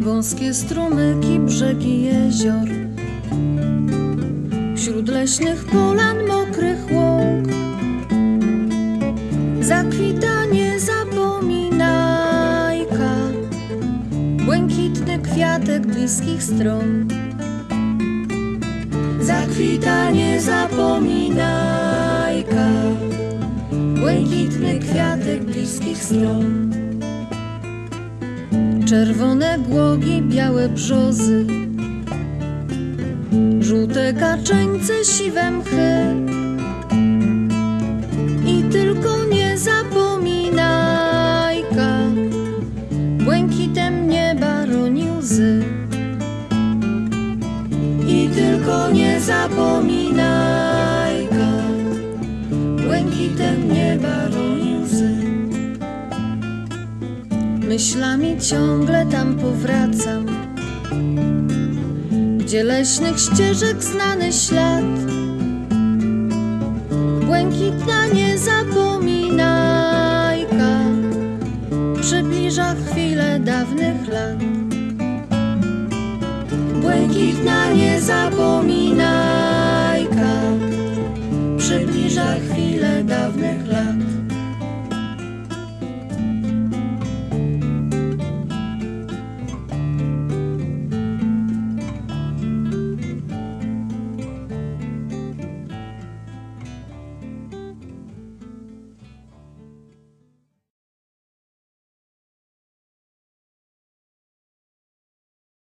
Wąskie strumyki, brzegi jezior. Wśród leśnych polan, mokrych łąk. Zakwita niezapominajka Błękitny kwiatek bliskich stron. Zakwita niezapominajka Błękitny kwiatek bliskich stron Czerwone głogi, białe brzozy. Żółte kaczeńce, siwe mchy. I tylko nie zapominajka. Błękitem nieba roni łzy. I tylko nie zapominajka Myślami ciągle tam powracam. Gdzie leśnych ścieżek znany ślad Błękitna niezapominajka Przybliża chwilę dawnych lat. Błękitna niezapominajka